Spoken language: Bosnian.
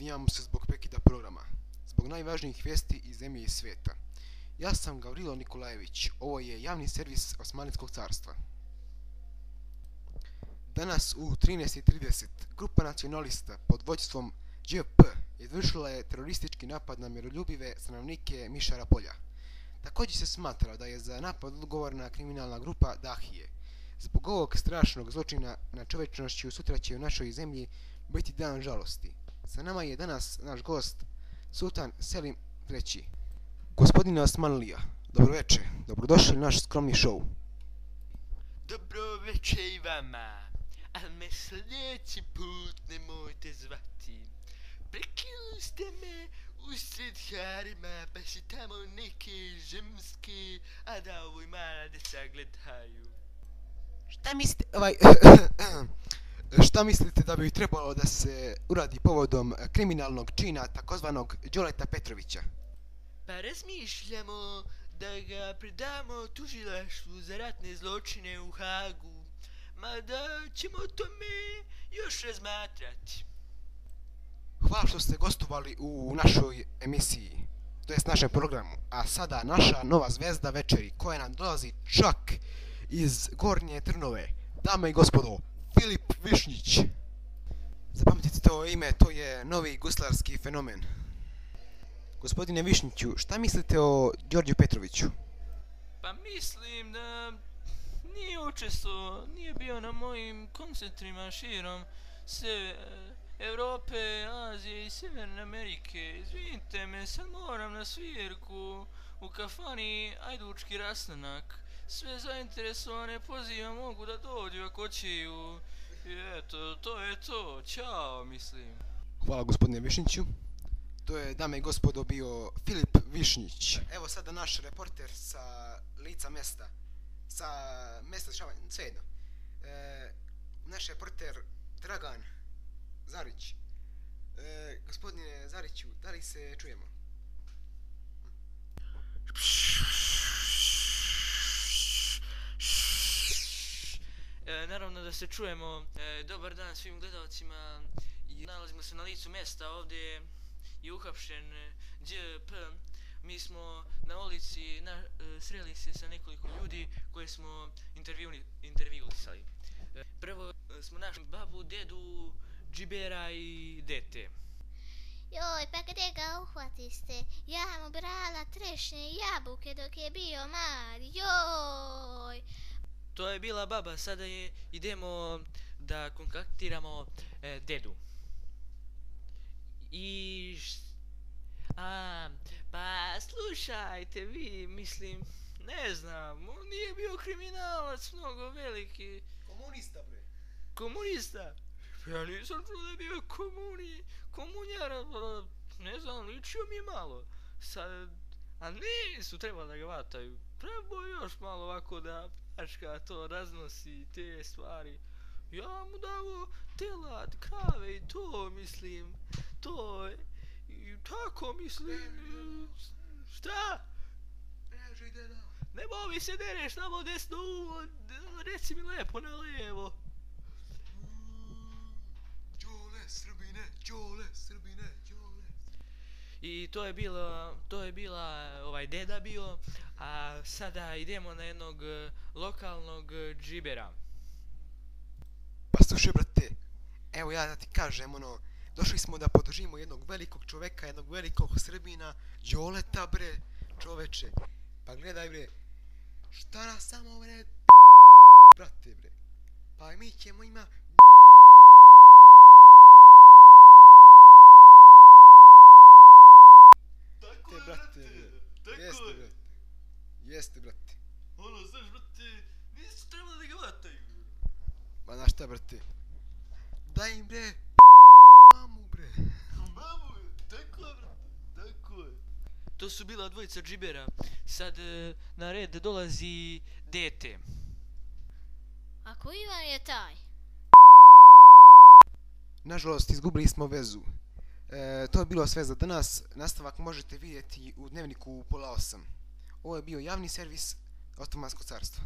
izvinjavamo se zbog prekida programa, zbog najvažnijih vijesti iz zemlje i svijeta. Ja sam Gavrilo Nikolajević, ovo je javni servis Osmanlijskog carstva. Danas u 13.30 grupa nacionalista pod vođstvom GP izvršila je teroristički napad na miroljubive stanovnike Mišara polja. Također se smatra da je za napad odgovorna kriminalna grupa Dahije. Zbog ovog strašnog zločina na čovečnošću sutra će u našoj zemlji biti dan žalosti. Sa nama je danas naš gost, Sultan Selim III. Gospodine Osmanlija, dobroveče, dobrodošli u naš skromni show. Dobro večer i vama, ali me sljedeći put nemojte zvati. Prekili ste me usred harima, pa si tamo neke žemske, a da ovoj mala deca gledaju. Šta mislite, ovaj, šta mislite da bi trebalo da se uradi povodom kriminalnog čina takozvanog Đoleta Petrovića? Pa razmišljamo da ga predamo tužilaštvu za ratne zločine u Hagu, mada ćemo o tome još razmatrati. Hvala što ste gostovali u našoj emisiji, to jest našem programu. A sada naša nova zvezda večeri koja nam dolazi čak iz Gornje Trnove. Dame i gospodo, Filip Višnjić. Zapamtite to ime, to je novi guslarski fenomen. Gospodine Višnjiću, šta mislite o Đorđu Petroviću? Pa mislim da nije učestvo, nije bio na mojim koncentrima širom se eh, Evrope, Azije i Severne Amerike. Izvinite me, sad moram na svirku u kafani Ajdučki rastanak. Sve zainteresovane pozivam mogu da dođu ako ćeju. I eto, to je to. čao mislim. Hvala gospodine Višnjiću. To je, dame i gospodo, bio Filip Višnjić. Evo sada naš reporter sa lica mesta. Sa mesta šavanja, sve jedno. E, naš reporter Dragan Zarić. E, gospodine Zariću, da li se čujemo? E, naravno da se čujemo. E, dobar dan svim gledalcima. I nalazimo se na licu mjesta. Ovdje je uhapšen e, GP. DP. Mi smo na ulici na, e, sreli se sa nekoliko ljudi koje smo intervjuisali. E, prvo e, smo našli babu, dedu, džibera i dete. Joj, pa gdje ga uhvatiste? Ja mu brala trešnje jabuke dok je bio mali. Joj! To je bila baba, sada je, idemo da kontaktiramo e, dedu. I... A, pa slušajte vi, mislim, ne znam, on nije bio kriminalac mnogo veliki. Komunista, bre. Komunista? Ja nisam čuo da je bio komuni, komunjara, pa, ne znam, ličio mi malo. Sad, a nisu trebali da ga vataju. Trebao još malo ovako da pljačka, to raznosi te stvari. Ja mu davo telad, krave i to, mislim, to, i tako, mislim, šta? Reži, deda. Ne mi se dereš tamo desno uvo, reci mi lepo na lijevo. Đole, Srbine, Đole, Srbine, Đole. I to je bilo, to je bila ovaj deda bio, a sada idemo na jednog eh, lokalnog eh, džibera. Pa slušaj, brate, evo ja da ti kažem, ono, došli smo da podržimo jednog velikog čoveka, jednog velikog Srbina, Đoleta, bre, čoveče. Pa gledaj, bre, šta nas samo, bre, brate, bre. Pa mi ćemo ima Tako te, brate. Jeste, brate. Jeste, brate. Ono, znaš, brate, nisu trebali da ga vataju. Ma znaš šta, brate? Daj im, bre, mamu, bre. Mamu, tako je, brate, tako je. To su bila dvojica džibera. Sad eh, na red dolazi dete. A koji vam je taj? Nažalost, izgubili smo vezu. E, to je bilo sve za danas. Nastavak možete vidjeti u dnevniku u pola osam. Ovo je bio javni servis Otomanskog carstva.